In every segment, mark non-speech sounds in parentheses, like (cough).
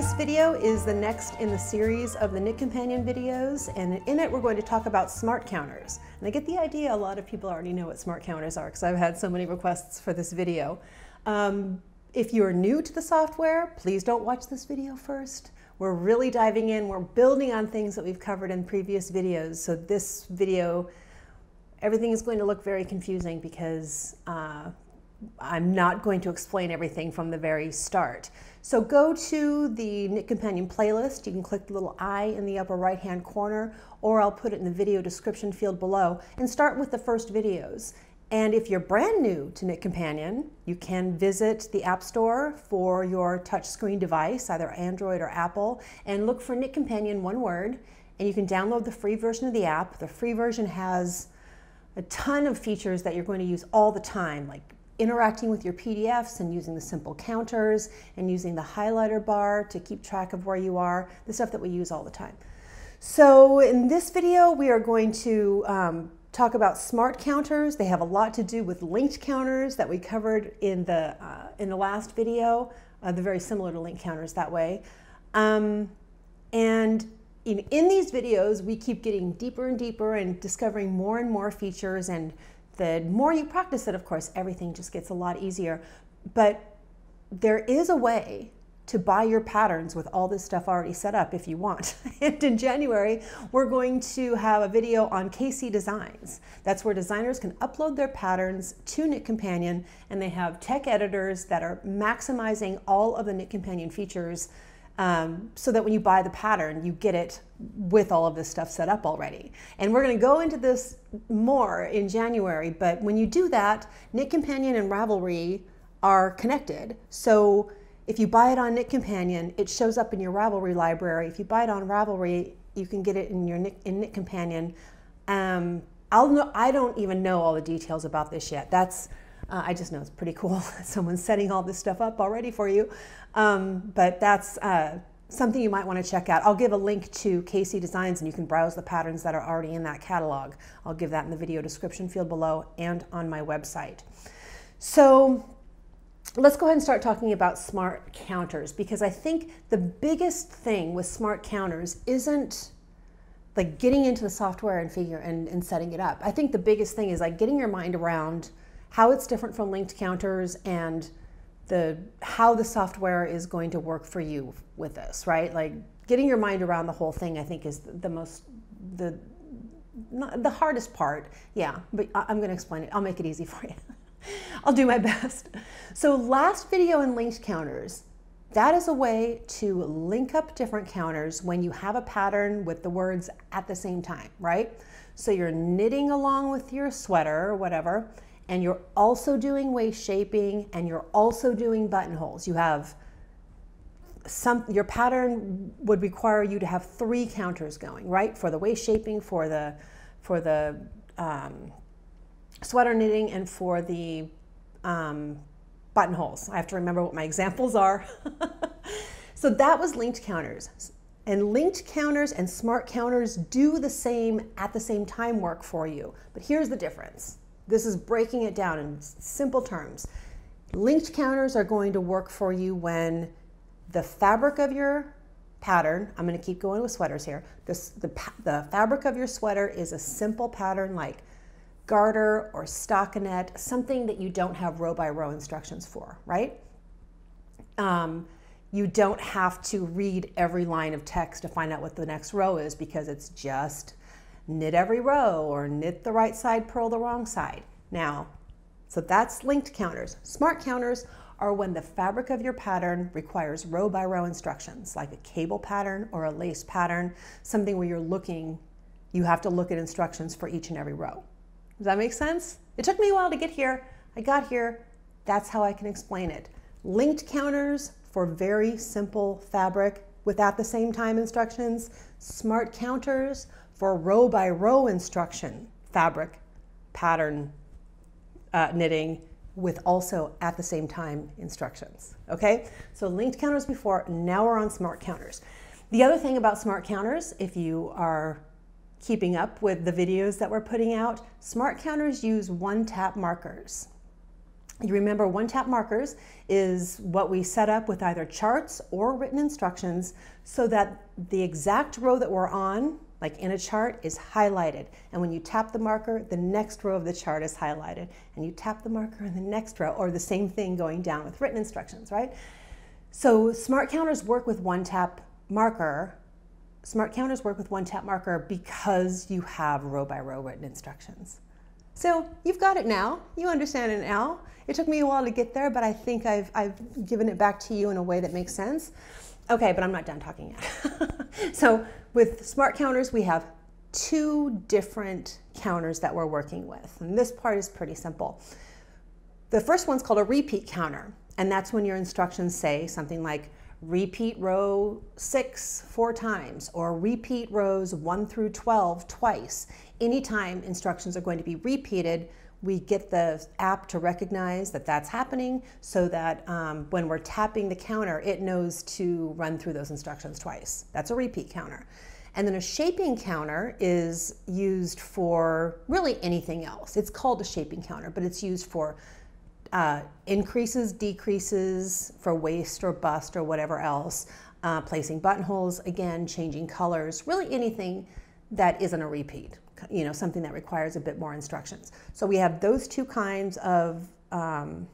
This video is the next in the series of the knitCompanion videos, and in it we're going to talk about smart counters. And I get the idea a lot of people already know what smart counters are because I've had so many requests for this video. Um, if you're new to the software, please don't watch this video first. We're really diving in, we're building on things that we've covered in previous videos. So this video, everything is going to look very confusing because uh, I'm not going to explain everything from the very start. So go to the knitCompanion playlist. You can click the little I in the upper right hand corner, or I'll put it in the video description field below, and start with the first videos. And if you're brand new to knitCompanion, you can visit the App Store for your touchscreen device, either Android or Apple, and look for knitCompanion, one word, and you can download the free version of the app. The free version has a ton of features that you're going to use all the time, like interacting with your PDFs and using the simple counters and using the highlighter bar to keep track of where you are, the stuff that we use all the time. So in this video, we are going to um, talk about smart counters. They have a lot to do with linked counters that we covered in the, uh, in the last video. Uh, they're very similar to linked counters that way. Um, and in, in these videos, we keep getting deeper and deeper and discovering more and more features and the more you practice it, of course, everything just gets a lot easier. But there is a way to buy your patterns with all this stuff already set up if you want. (laughs) and in January, we're going to have a video on kCDesigns. That's where designers can upload their patterns to knitCompanion and they have tech editors that are maximizing all of the knitCompanion features um, so that when you buy the pattern, you get it with all of this stuff set up already. And we're going to go into this more in January, but when you do that, knitCompanion and Ravelry are connected. So if you buy it on knitCompanion, it shows up in your Ravelry library. If you buy it on Ravelry, you can get it in your Knit, in knitCompanion. Um, I'll know, I don't even know all the details about this yet. That's uh, I just know it's pretty cool. (laughs) Someone's setting all this stuff up already for you. Um, but that's uh, something you might want to check out. I'll give a link to kCDesigns and you can browse the patterns that are already in that catalog. I'll give that in the video description field below and on my website. So let's go ahead and start talking about smart counters because I think the biggest thing with smart counters isn't like getting into the software and figure and, and setting it up. I think the biggest thing is like getting your mind around how it's different from linked counters and the how the software is going to work for you with this, right? Like getting your mind around the whole thing, I think, is the most the not, the hardest part. Yeah, but I'm going to explain it. I'll make it easy (laughs) for you. I'll do my best. So last video in linked counters, that is a way to link up different counters when you have a pattern with the words at the same time, right? So you're knitting along with your sweater or whatever, and you're also doing waist shaping and you're also doing buttonholes. You have some, your pattern would require you to have three counters going, right? For the waist shaping, for the, for the um, sweater knitting, and for the um, buttonholes. I have to remember what my examples are. (laughs) so that was linked counters. And linked counters and smart counters do the same at the same time work for you. But here's the difference. This is breaking it down in simple terms. Linked counters are going to work for you when the fabric of your pattern, I'm going to keep going with sweaters here, this, the, the fabric of your sweater is a simple pattern like garter or stockinette, something that you don't have row by row instructions for, right? Um, you don't have to read every line of text to find out what the next row is because it's just knit every row or knit the right side, purl the wrong side. Now, so that's linked counters. Smart counters are when the fabric of your pattern requires row by row instructions, like a cable pattern or a lace pattern, something where you're looking, you have to look at instructions for each and every row. Does that make sense? It took me a while to get here. I got here. That's how I can explain it. Linked counters for very simple fabric with at the same time instructions. Smart counters for row by row instruction, fabric, pattern uh, knitting with also at the same time instructions. Okay, so linked counters before, now we're on smart counters. The other thing about smart counters, if you are keeping up with the videos that we're putting out, smart counters use one tap markers. You remember one tap markers is what we set up with either charts or written instructions so that the exact row that we're on, like in a chart, is highlighted. And when you tap the marker, the next row of the chart is highlighted. And you tap the marker in the next row, or the same thing going down with written instructions, right? So smart counters work with one tap marker. Smart counters work with one tap marker because you have row by row written instructions. So you've got it now. You understand it now. It took me a while to get there, but I think I've, I've given it back to you in a way that makes sense. Okay, but I'm not done talking yet. (laughs) so with smart counters, we have two different counters that we're working with. And this part is pretty simple. The first one's called a repeat counter. And that's when your instructions say something like repeat row six four times or repeat rows one through 12 twice. Anytime instructions are going to be repeated, we get the app to recognize that that's happening so that um, when we're tapping the counter, it knows to run through those instructions twice. That's a repeat counter. And then a shaping counter is used for really anything else. It's called a shaping counter, but it's used for uh, increases, decreases for waist or bust or whatever else, uh, placing buttonholes, again, changing colors, really anything that isn't a repeat, you know, something that requires a bit more instructions. So we have those two kinds of, um,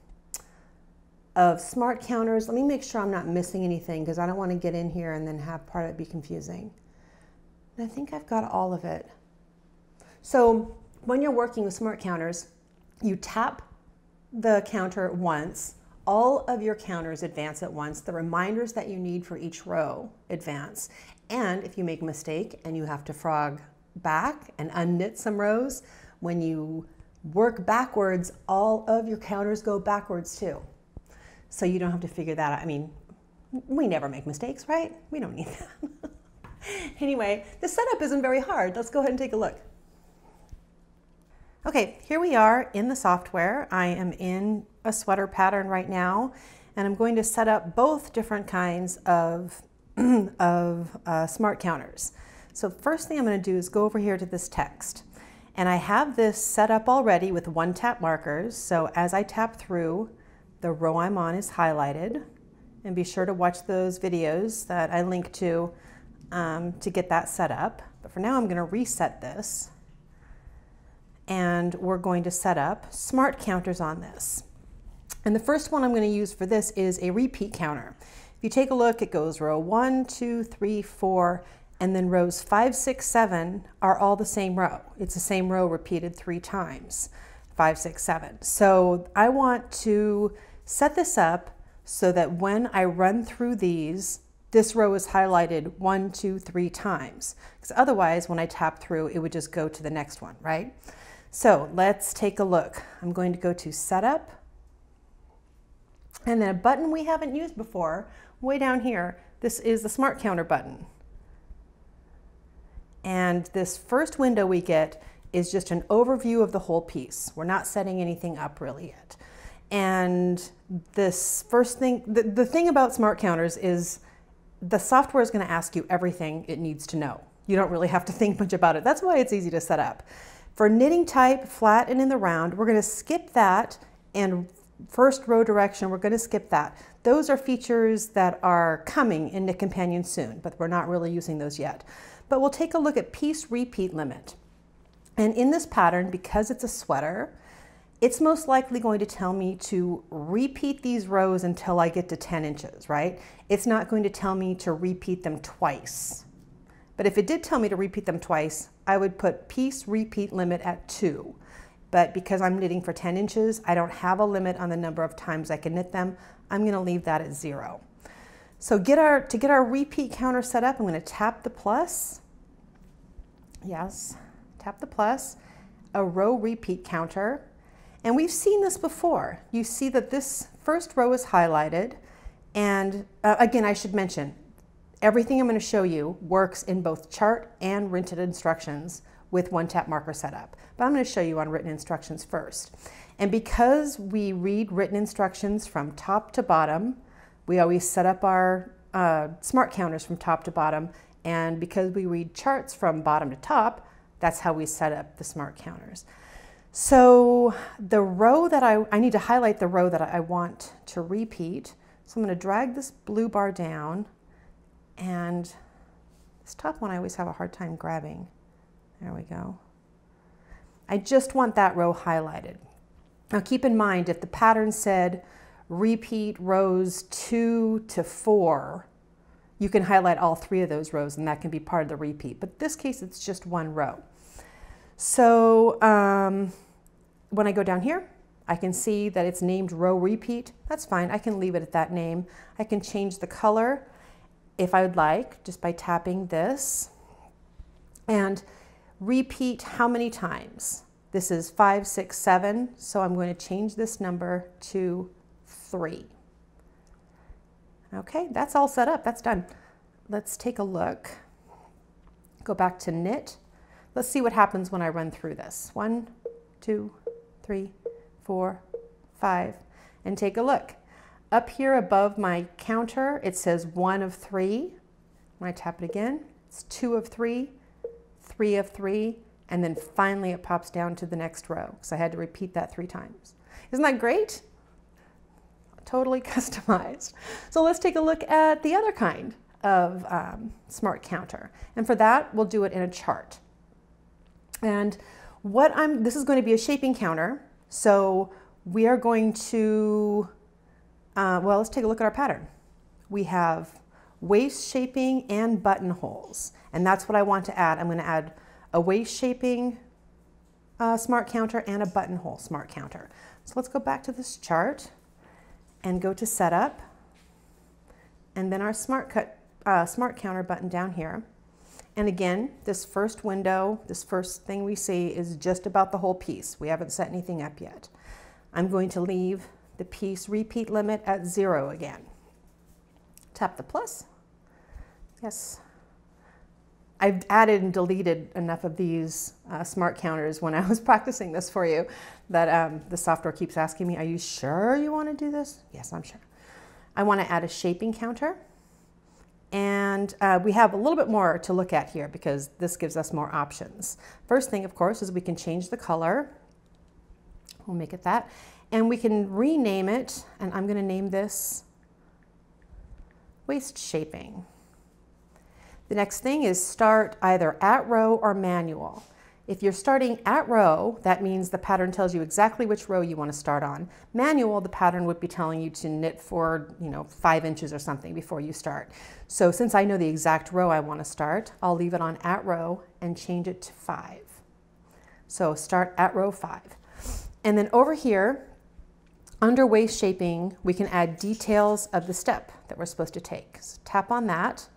of smart counters. Let me make sure I'm not missing anything because I don't want to get in here and then have part of it be confusing. And I think I've got all of it. So when you're working with smart counters, you tap the counter once, all of your counters advance at once. The reminders that you need for each row advance. And if you make a mistake and you have to frog back and unknit some rows, when you work backwards, all of your counters go backwards too. So you don't have to figure that out. I mean, we never make mistakes, right? We don't need that. (laughs) anyway, the setup isn't very hard. Let's go ahead and take a look. Okay, here we are in the software. I am in a sweater pattern right now, and I'm going to set up both different kinds of, (clears throat) of uh, smart counters. So first thing I'm going to do is go over here to this text. And I have this set up already with one tap markers. So as I tap through, the row I'm on is highlighted. And be sure to watch those videos that I link to um, to get that set up. But for now, I'm going to reset this and we're going to set up smart counters on this. And the first one I'm going to use for this is a repeat counter. If you take a look, it goes row one, two, three, four, and then rows five, six, seven are all the same row. It's the same row repeated three times, five, six, seven. So I want to set this up so that when I run through these, this row is highlighted one, two, three times. Because otherwise, when I tap through, it would just go to the next one, right? So let's take a look. I'm going to go to Setup, and then a button we haven't used before, way down here, this is the Smart Counter button. And this first window we get is just an overview of the whole piece. We're not setting anything up really yet. And this first thing, the, the thing about smart counters is the software is going to ask you everything it needs to know. You don't really have to think much about it. That's why it's easy to set up. For knitting type, flat and in the round, we're going to skip that and first row direction, we're going to skip that. Those are features that are coming in knitCompanion soon, but we're not really using those yet. But we'll take a look at piece repeat limit. And in this pattern, because it's a sweater, it's most likely going to tell me to repeat these rows until I get to 10 inches, right? It's not going to tell me to repeat them twice. But if it did tell me to repeat them twice, I would put piece repeat limit at two. But because I'm knitting for 10 inches, I don't have a limit on the number of times I can knit them. I'm gonna leave that at zero. So get our, to get our repeat counter set up, I'm gonna tap the plus. Yes, tap the plus, a row repeat counter. And we've seen this before. You see that this first row is highlighted. And uh, again, I should mention, Everything I'm going to show you works in both chart and written instructions with one tap marker setup. But I'm going to show you on written instructions first. And because we read written instructions from top to bottom, we always set up our uh, smart counters from top to bottom. And because we read charts from bottom to top, that's how we set up the smart counters. So the row that I, I need to highlight the row that I want to repeat. So I'm going to drag this blue bar down and this top one I always have a hard time grabbing. There we go. I just want that row highlighted. Now keep in mind if the pattern said repeat rows two to four, you can highlight all three of those rows and that can be part of the repeat. But this case, it's just one row. So um, when I go down here, I can see that it's named row repeat. That's fine, I can leave it at that name. I can change the color if I would like, just by tapping this. And repeat how many times? This is five, six, seven, so I'm going to change this number to three. Okay, that's all set up, that's done. Let's take a look. Go back to knit. Let's see what happens when I run through this. One, two, three, four, five, and take a look. Up here above my counter, it says one of three. When I tap it again, it's two of three, three of three, and then finally it pops down to the next row because I had to repeat that three times. Isn't that great? Totally (laughs) customized. So let's take a look at the other kind of um, smart counter. And for that, we'll do it in a chart. And what I'm, this is going to be a shaping counter. So we are going to, uh, well, let's take a look at our pattern. We have waist shaping and buttonholes. And that's what I want to add. I'm going to add a waist shaping uh, smart counter and a buttonhole smart counter. So let's go back to this chart and go to setup and then our smart cut uh, smart counter button down here. And again, this first window, this first thing we see is just about the whole piece. We haven't set anything up yet. I'm going to leave the piece repeat limit at zero again. Tap the plus. Yes. I've added and deleted enough of these uh, smart counters when I was (laughs) practicing this for you that um, the software keeps asking me, are you sure you want to do this? Yes, I'm sure. I want to add a shaping counter. And uh, we have a little bit more to look at here because this gives us more options. First thing, of course, is we can change the color. We'll make it that. And we can rename it, and I'm going to name this waist shaping. The next thing is start either at row or manual. If you're starting at row, that means the pattern tells you exactly which row you want to start on. Manual, the pattern would be telling you to knit for, you know, five inches or something before you start. So since I know the exact row I want to start, I'll leave it on at row and change it to five. So start at row five. And then over here, under waist shaping, we can add details of the step that we're supposed to take. So tap on that.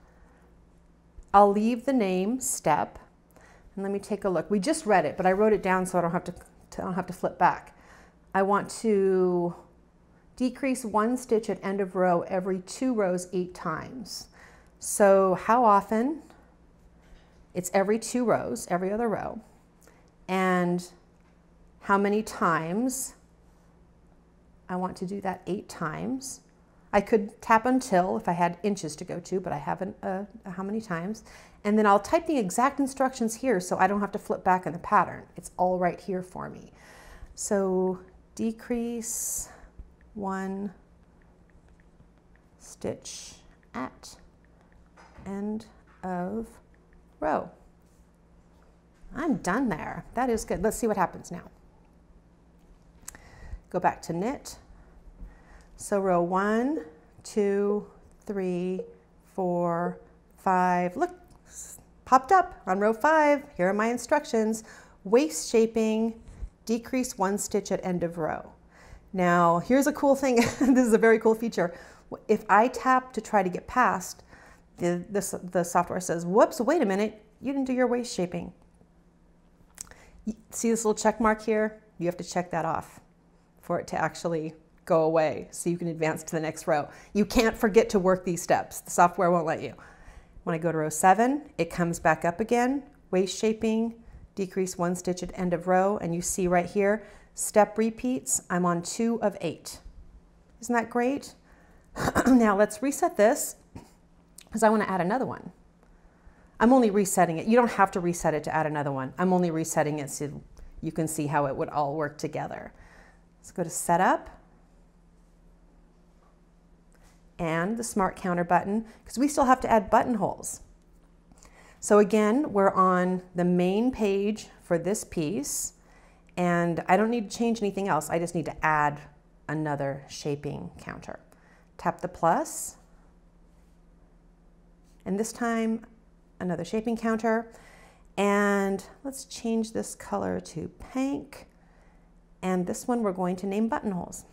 I'll leave the name step and let me take a look. We just read it, but I wrote it down so I don't have to, I don't have to flip back. I want to decrease one stitch at end of row every two rows eight times. So how often? It's every two rows, every other row. And how many times? I want to do that eight times. I could tap until if I had inches to go to, but I haven't, uh, how many times. And then I'll type the exact instructions here so I don't have to flip back in the pattern. It's all right here for me. So decrease one stitch at end of row. I'm done there. That is good. Let's see what happens now. Go back to knit. So row one, two, three, four, five. Look, popped up on row five. Here are my instructions. Waist shaping, decrease one stitch at end of row. Now, here's a cool thing. (laughs) this is a very cool feature. If I tap to try to get past, the, the, the software says, whoops, wait a minute, you didn't do your waist shaping. See this little check mark here? You have to check that off for it to actually go away so you can advance to the next row. You can't forget to work these steps. The software won't let you. When I go to row seven, it comes back up again, waist shaping, decrease one stitch at end of row, and you see right here, step repeats, I'm on two of eight. Isn't that great? (clears throat) now let's reset this because I want to add another one. I'm only resetting it. You don't have to reset it to add another one. I'm only resetting it so you can see how it would all work together. Let's go to Setup and the Smart Counter button because we still have to add buttonholes. So again, we're on the main page for this piece and I don't need to change anything else. I just need to add another shaping counter. Tap the plus and this time another shaping counter and let's change this color to pink and this one we're going to name buttonholes.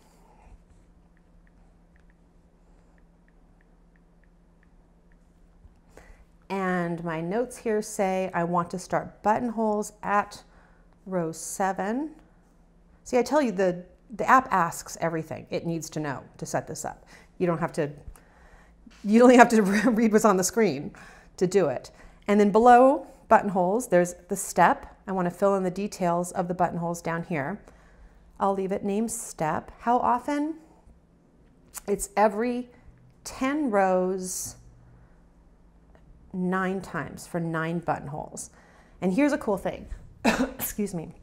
And my notes here say I want to start buttonholes at row seven. See, I tell you, the, the app asks everything it needs to know to set this up. You don't have to, you only have to (laughs) read what's on the screen to do it. And then below buttonholes, there's the step. I want to fill in the details of the buttonholes down here. I'll leave it named step. How often? It's every 10 rows nine times for nine buttonholes. And here's a cool thing. (coughs) Excuse me.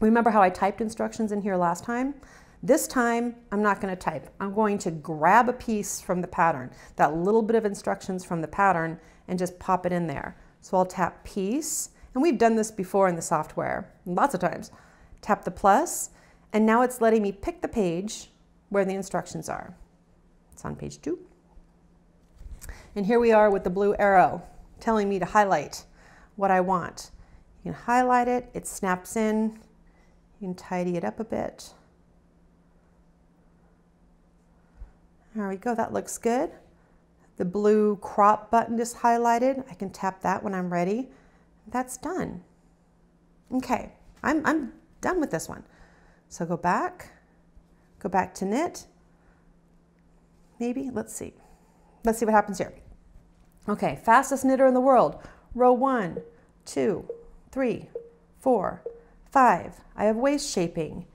Remember how I typed instructions in here last time? This time, I'm not going to type. I'm going to grab a piece from the pattern, that little bit of instructions from the pattern, and just pop it in there. So I'll tap piece, and we've done this before in the software, lots of times. Tap the plus, and now it's letting me pick the page where the instructions are. It's on page two. And here we are with the blue arrow telling me to highlight what I want. You can highlight it, it snaps in, you can tidy it up a bit. There we go, that looks good. The blue crop button is highlighted. I can tap that when I'm ready. That's done. Okay, I'm, I'm done with this one. So go back, go back to knit. Maybe, let's see. Let's see what happens here. Okay, fastest knitter in the world. Row one, two, three, four, five. I have waist shaping.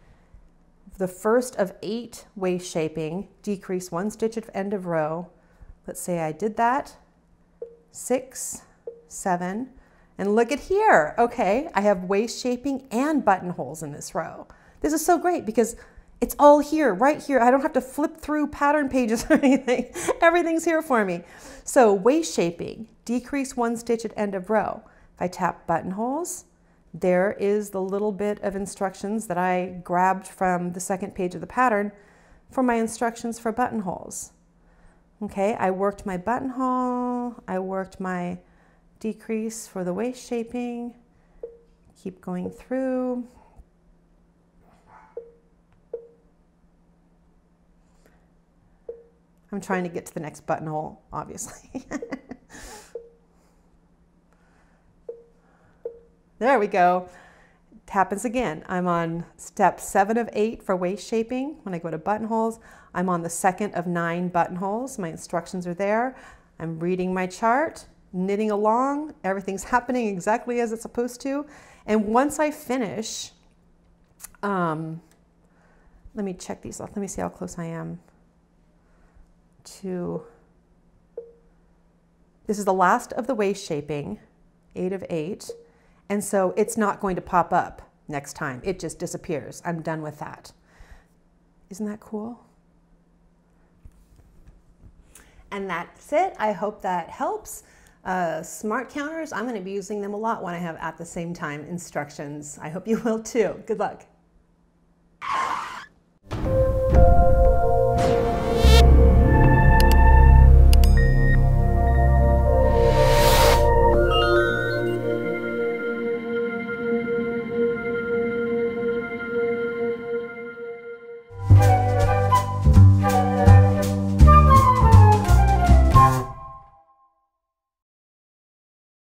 The first of eight waist shaping, decrease one stitch at end of row. Let's say I did that. Six, seven, and look at here. Okay, I have waist shaping and buttonholes in this row. This is so great because it's all here, right here. I don't have to flip through pattern pages (laughs) or anything. Everything's here for me. So waist shaping, decrease one stitch at end of row. If I tap buttonholes, there is the little bit of instructions that I grabbed from the second page of the pattern for my instructions for buttonholes. Okay, I worked my buttonhole, I worked my decrease for the waist shaping, keep going through. I'm trying to get to the next buttonhole, obviously. (laughs) there we go. It happens again. I'm on step seven of eight for waist shaping. When I go to buttonholes, I'm on the second of nine buttonholes. My instructions are there. I'm reading my chart, knitting along. Everything's (laughs) happening exactly as it's supposed to. And once I finish, um, let me check these off. Let me see how close I am to, this is the last of the waist shaping, eight of eight. And so it's not going to pop up next time. It just disappears. I'm done with that. Isn't that cool? And that's it. I hope that helps. Uh, smart counters, I'm going to be using them a lot when I have at the same time instructions. I hope you (laughs) will too. Good luck.